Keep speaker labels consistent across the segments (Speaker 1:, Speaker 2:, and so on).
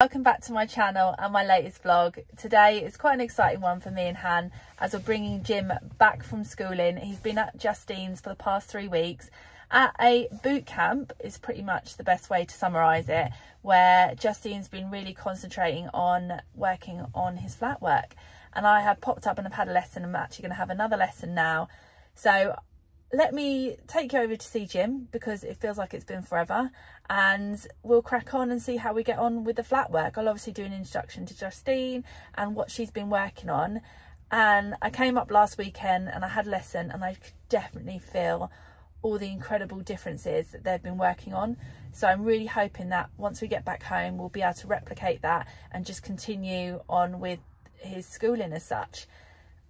Speaker 1: Welcome back to my channel and my latest vlog. Today is quite an exciting one for me and Han as we're bringing Jim back from schooling. He's been at Justine's for the past three weeks at a boot camp is pretty much the best way to summarise it where Justine's been really concentrating on working on his flat work and I have popped up and I've had a lesson I'm actually going to have another lesson now so let me take you over to see Jim because it feels like it's been forever and we'll crack on and see how we get on with the flat work. I'll obviously do an introduction to Justine and what she's been working on and I came up last weekend and I had a lesson and I could definitely feel all the incredible differences that they've been working on. So I'm really hoping that once we get back home we'll be able to replicate that and just continue on with his schooling as such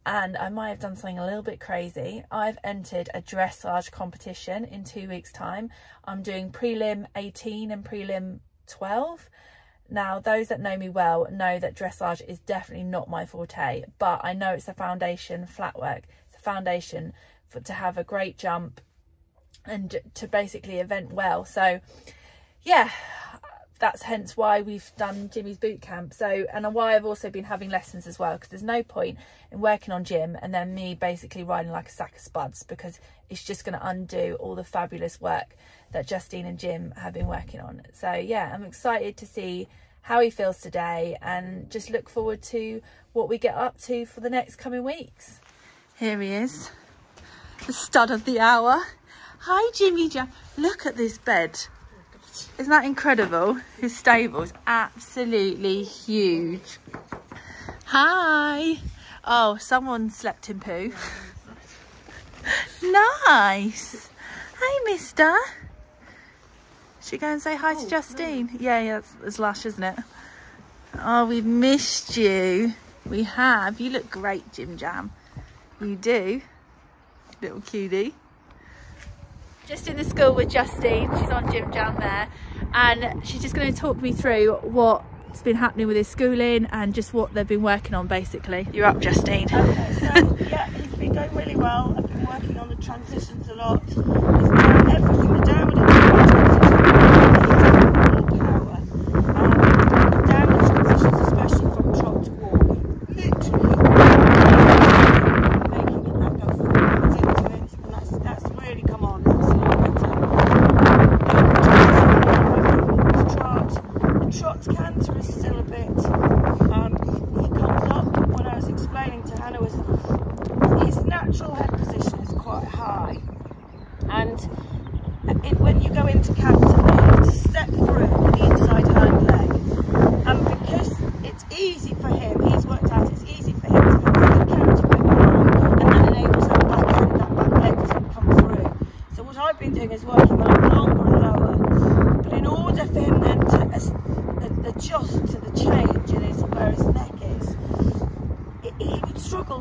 Speaker 1: and I might have done something a little bit crazy. I've entered a dressage competition in two weeks time. I'm doing prelim 18 and prelim 12. Now, those that know me well know that dressage is definitely not my forte, but I know it's a foundation flat work. It's a foundation for to have a great jump and to basically event well. So yeah, that's hence why we've done Jimmy's boot camp. So, and why I've also been having lessons as well, because there's no point in working on Jim and then me basically riding like a sack of spuds because it's just going to undo all the fabulous work that Justine and Jim have been working on. So yeah, I'm excited to see how he feels today and just look forward to what we get up to for the next coming weeks. Here he is, the stud of the hour. Hi, Jimmy Jam. Look at this bed. Isn't that incredible? His stable's absolutely huge. Hi. Oh, someone slept in poo. nice. Hey, mister. Should we go and say hi to oh, Justine? Yeah, yeah, it's, it's lush, isn't it? Oh, we've missed you. We have. You look great, Jim Jam. You do. Little cutie just in the school with Justine. She's on Jim Jam there. And she's just going to talk me through what's been happening with his schooling and just what they've been working on basically. You're up, Justine.
Speaker 2: Okay, so yeah, he's been going really well. I've been working on the transitions a lot. He's doing everything, the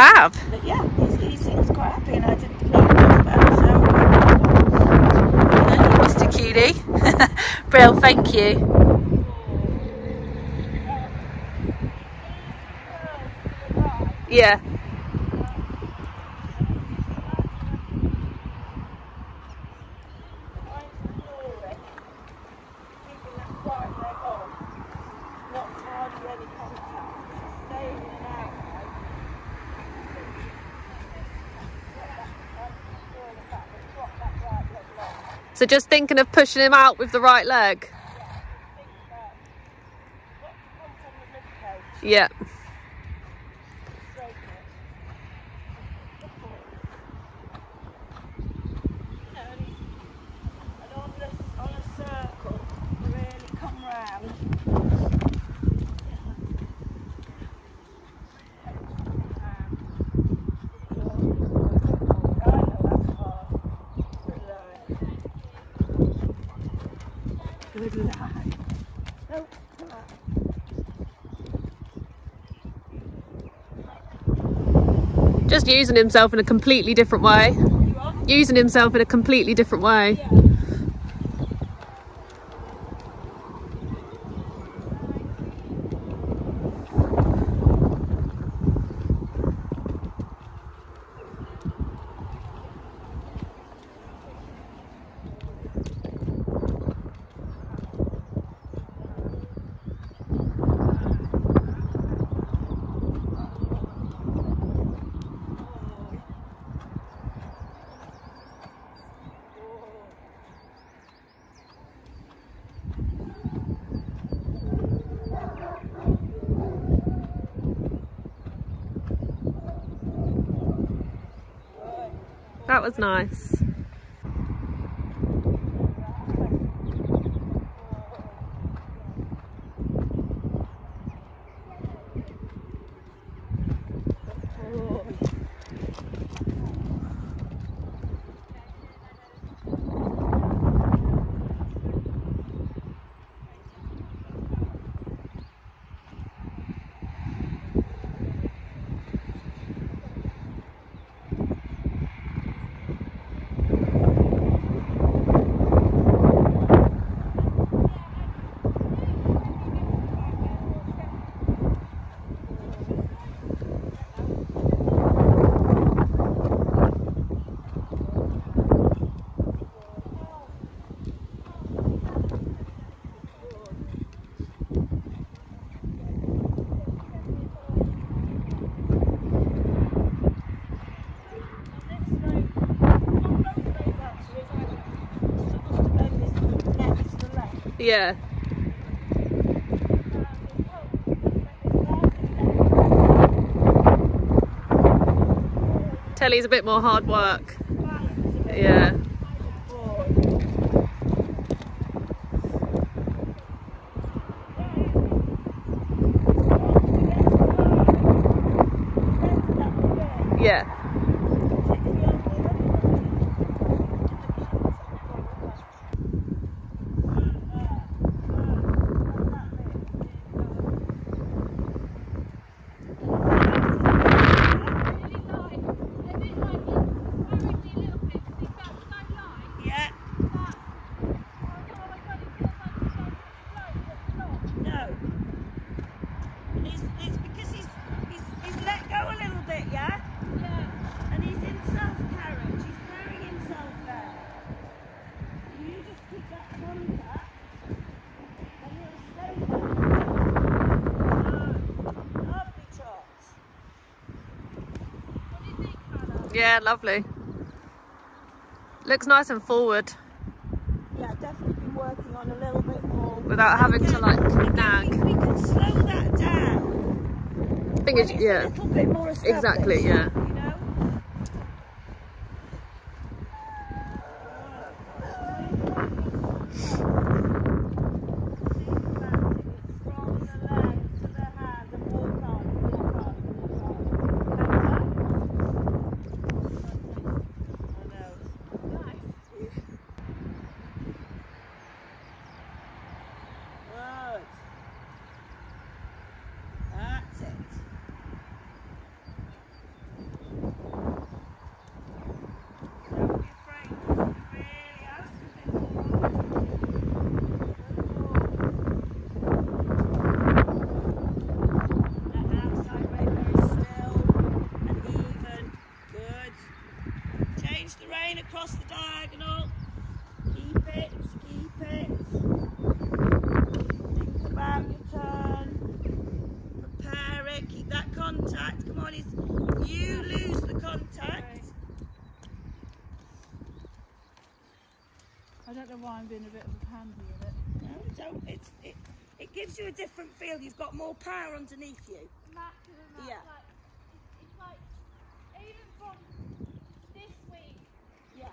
Speaker 1: Fab.
Speaker 2: But yeah, he's, he's, he's quite happy and I didn't believe that,
Speaker 1: so. Mr. Cutie. Brill, thank you. Yeah.
Speaker 3: So just thinking of pushing him out with the right leg. Yeah.
Speaker 2: And on this, on a circle, really come round. Good lad. No, come on.
Speaker 3: Just using himself in a completely different way. Using himself in a completely different way.
Speaker 2: Yeah.
Speaker 3: That was nice. Yeah. Telly's a bit more hard work. Yeah. Yeah.
Speaker 2: Yeah, no. He's, it's because he's, he's, he's let go a little bit, yeah? And he's in self-carriage. He's carrying himself there. You just keep that contact and he'll stay there. Lovely trot.
Speaker 3: Yeah, lovely. Looks nice and forward
Speaker 2: Yeah, definitely been working on a little bit more.
Speaker 3: without having to like nag.
Speaker 2: We can slow that down. When
Speaker 3: is,
Speaker 2: it's
Speaker 3: yeah.
Speaker 2: A little bit more
Speaker 3: Exactly, yeah.
Speaker 2: You know? Good. That's it. Don't be afraid. Really ask a bit more. Let the outside rein very still and even. Good. Change the rein across the diagonal. Keep it, keep it. Think about your turn. Prepare it. Keep that contact. Come on, it's, you lose the contact.
Speaker 1: I don't know why I'm being a bit of a pansy with it.
Speaker 2: No, don't. It's, it, it gives you a different feel. You've got more power underneath you.
Speaker 4: massive amount.
Speaker 2: Yeah.
Speaker 4: Like, it's, it's like, even from this week,
Speaker 2: Yeah.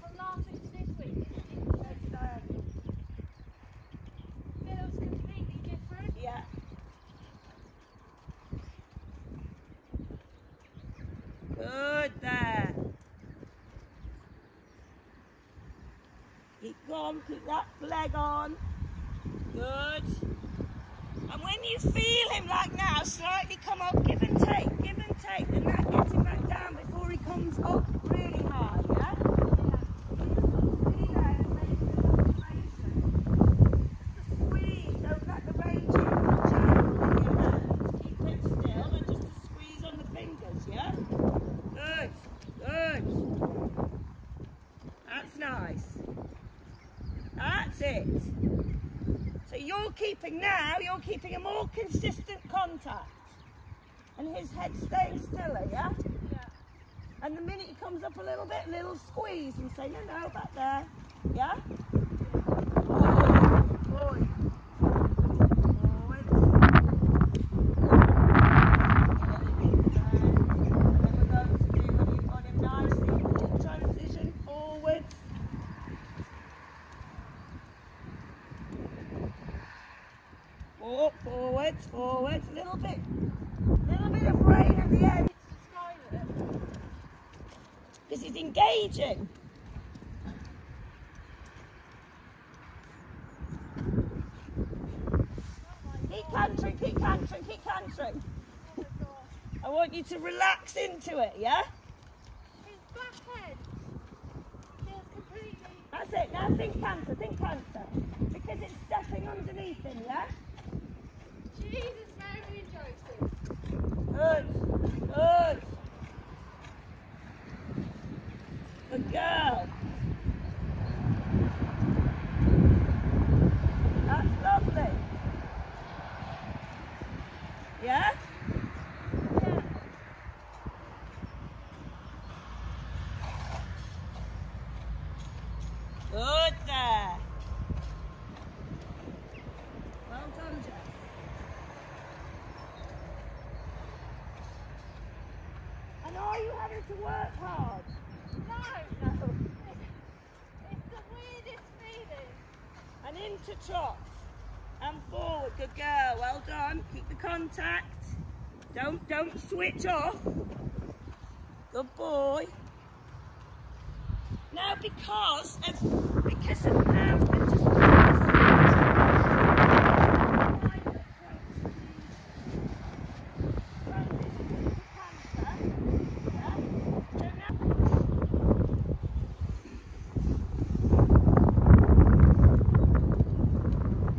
Speaker 4: from last week to this week, it, it um, feels completely different.
Speaker 2: Yeah. Good there. Keep going, keep that leg on. Good. And when you feel him like now, slightly come up, give and take, give and take, and that gets him back down before he comes up really hard, yeah? Steady there and make it motivation. Just a squeeze, don't let the raging jam in your hand. Keep it still and just a squeeze on the fingers, yeah? Good, good. That's nice. That's it. So you're keeping now, you're keeping a more consistent contact. And his head staying stiller, yeah?
Speaker 4: Yeah.
Speaker 2: And the minute he comes up a little bit, little squeeze and say, no, no, back there. Yeah? Forward. Forward. And then we're going to do when you've got him nicely, transition forwards. Walk forwards, forwards, a little bit, little bit of rein at the end. Because he's engaging. Keep cantering, keep cantering, keep cantering. I want you to relax into it, yeah?
Speaker 4: His back head feels completely.
Speaker 2: That's it. Now think canter, think canter. Because it's stepping underneath him, yeah?
Speaker 4: Jesus, Mary and Joseph.
Speaker 2: Good, good. Good girl. That's lovely. Yeah?
Speaker 4: Yeah.
Speaker 2: Good there. Well done, Jess. And are you having to work hard?
Speaker 4: No, no. It's the weirdest feeling.
Speaker 2: And into trot. And forward. Good girl. Well done. Keep the contact. Don't don't switch off. Good boy. Now because of because of how it just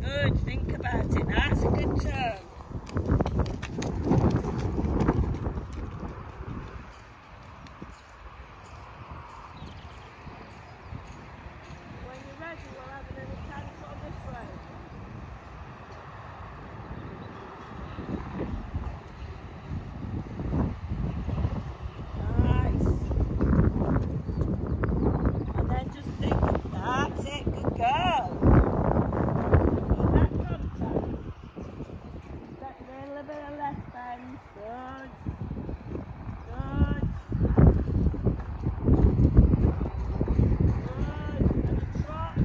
Speaker 2: Good, think about it. That's a good turn. When you're ready, we'll have a little canter on this way. Nice. And then just think, that's it, good girl. Keep that contact. That little bit of left bend. Good. Good. Good. And a trot.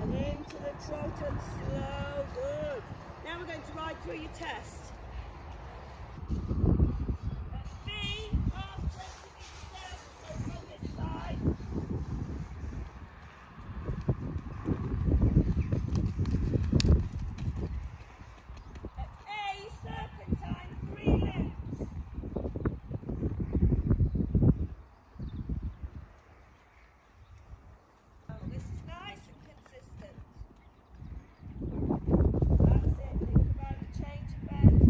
Speaker 2: And into the trot and slow. Good. Now we're through your test. At B, half 20 metres down, so on this side. At A, serpentine, three lengths. Oh, this is nice and consistent. That's it. Think about the change of bends.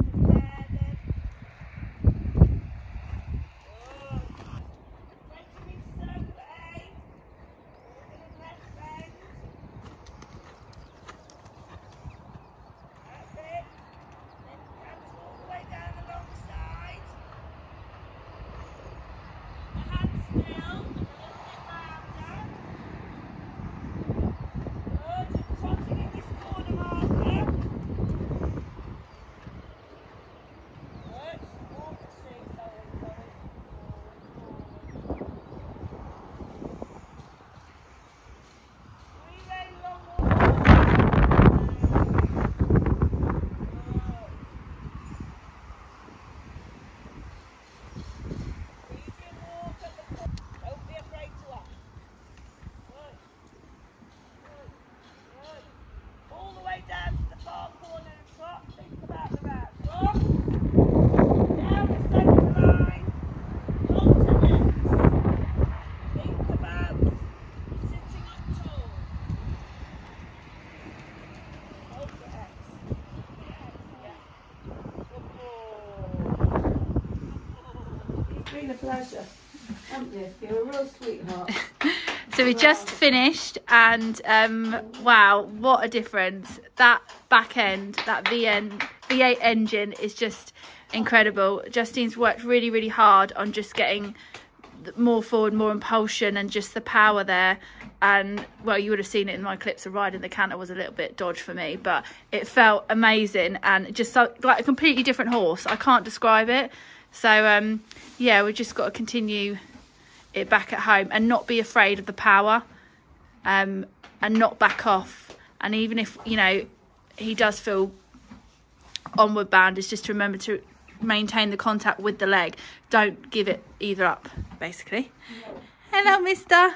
Speaker 2: Cardiff. You're a real sweetheart.
Speaker 1: So we just finished, and um, wow, what a difference! That back end, that VN V8 engine is just incredible. Justine's worked really, really hard on just getting more forward, more impulsion, and just the power there. And well, you would have seen it in my clips of riding. The canter was a little bit dodge for me, but it felt amazing and just so, like a completely different horse. I can't describe it. So um, yeah, we've just got to continue it back at home and not be afraid of the power um, and not back off. And even if, you know, he does feel onward bound, is just to remember to maintain the contact with the leg. Don't give it either up, basically. Hello, mister.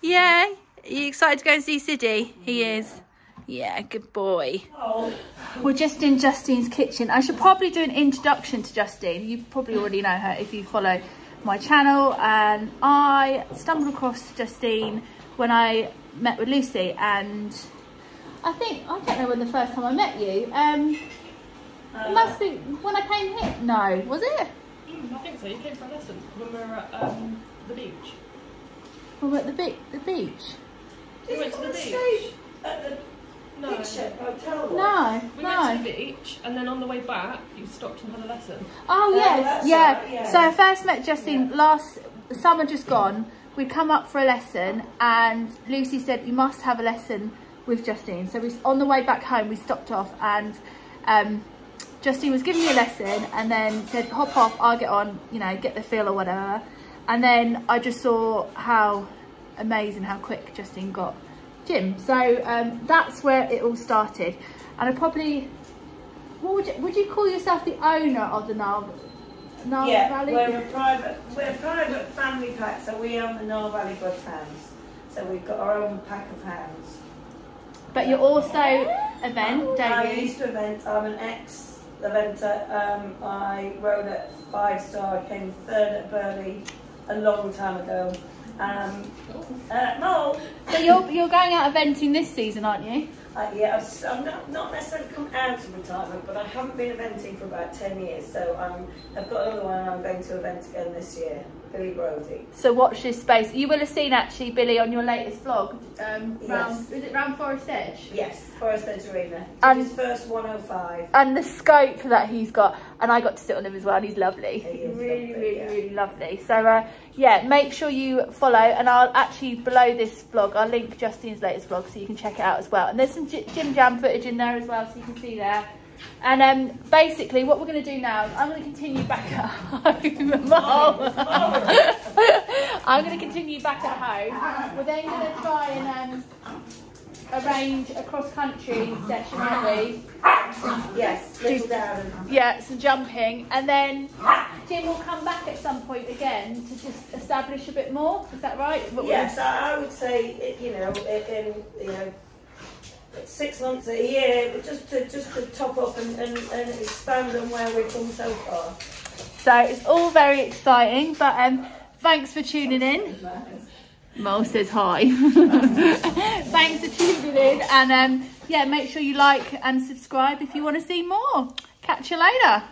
Speaker 1: Yeah. Are you excited to go and see Siddy? He is. Yeah, good boy. We're just in Justine's kitchen. I should probably do an introduction to Justine. You probably already know her if you follow my channel. And I stumbled across Justine when I met with Lucy. And I think, I don't know when the first time I met you. Um, it must be when I came here. No, was it?
Speaker 3: I think so. You came for a lesson when we were at um, the beach.
Speaker 1: When we were at the, be- the beach?
Speaker 3: We went to the beach.
Speaker 2: At the
Speaker 3: No.
Speaker 2: picture hotel.
Speaker 1: No,
Speaker 3: We
Speaker 1: no.
Speaker 3: went to the beach, and then on the way back, you stopped and had a lesson.
Speaker 1: Oh
Speaker 2: Oh,
Speaker 1: yes, yeah.
Speaker 2: right, yeah.
Speaker 1: So I first met Justine last summer just gone. We'd come up for a lesson and Lucy said you must have a lesson with Justine. So we on the way back home we stopped off and um, Justine was giving me a lesson and then said hop off, I'll get on, you know, get the feel or whatever. And then I just saw how amazing how quick Justine got So um, that's where it all started. And I probably what would you, would you call yourself the owner of the Nile, Nile
Speaker 2: Yeah,
Speaker 1: Valley?
Speaker 2: we're a private, we're a private family pack, so we own the Nile Valley Bloodhounds. So we've got our own pack of hounds.
Speaker 1: But you're also event, don't
Speaker 2: I
Speaker 1: you?
Speaker 2: used to event. I'm an ex eventer. Um, I rode at five star. I came third at Burghley a long time ago. Um, uh, no,
Speaker 1: So you're you're going out eventing this season, aren't you?
Speaker 2: uh, yeah, I've s- I'm not, not necessarily come out of retirement, but I haven't been eventing for about 10 years. So um, I've got another one and I'm going to event again this year, Billy Brody.
Speaker 1: So watch this space. You will have seen actually Billy on your latest vlog. Um, round,
Speaker 2: Yes.
Speaker 1: is it round Forest Edge?
Speaker 2: Yes, Forest Edge Arena.
Speaker 1: And-
Speaker 2: His first 105.
Speaker 1: And the scope that he's got, and I got to sit on him as well. and He's lovely.
Speaker 2: He
Speaker 1: really,
Speaker 2: lovely,
Speaker 1: really,
Speaker 2: yeah.
Speaker 1: really lovely. So uh, yeah, make sure you follow, and I'll actually below this vlog, I'll link Justine's latest vlog so you can check it out as well. And there's some J- Jim Jam footage in there as well, so you can see there. And um, basically, what we're going to do now is I'm going to continue back at home. Mom. I'm going to continue back at home. We're then going to try and um, arrange a cross country session, aren't we?
Speaker 2: Yes, Little
Speaker 1: Yeah, some jumping, and then Jim will come back at some point again to just establish a bit more. Is that right? What
Speaker 2: Yes, I would say, you know, in, you know, six months, a year, but just to, just to top up and, and, and expand on where we've come so far.
Speaker 1: So it's all very exciting. But um, thanks for tuning in. Mo says hi. thanks for tuning in, and um, yeah, make sure you like and subscribe if you want to see more. Catch you later.